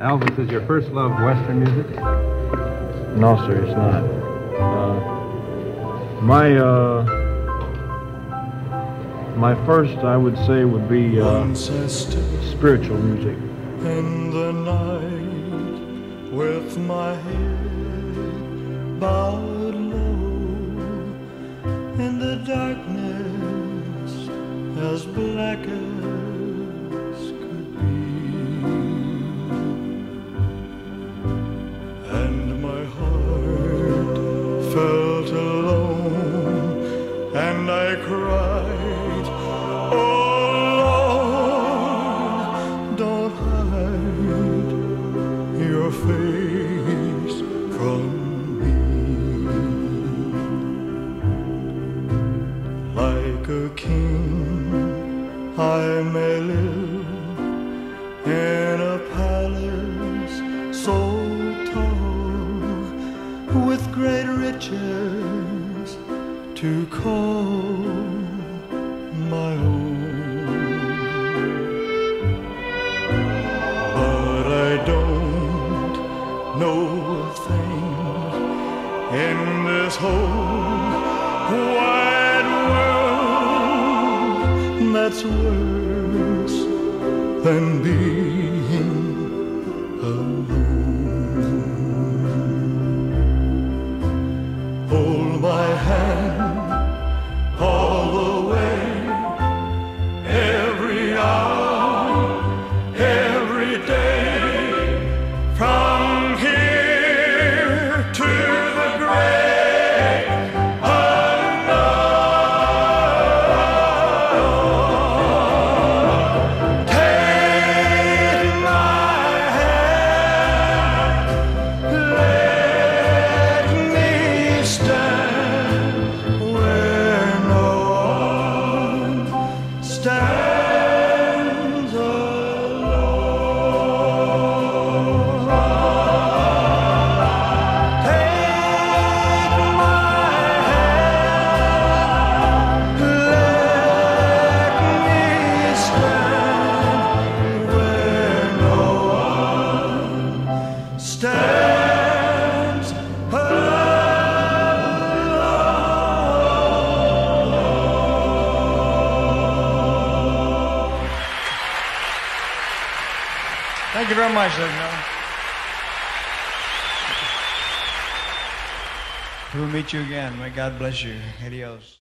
Elvis, is your first love Western music? No, sir, it's not. Uh, my uh, my first, I would say, would be uh, spiritual music. In the night, with my head bowed low, in the darkness as black as and my heart felt alone, and I cried, Oh Lord, don't hide your face from me. Like a king, I may live to call my own. But I don't know a thing in this whole wide world that's worse than being Thank you very much, ladies. We'll meet you again. May God bless you. Adios.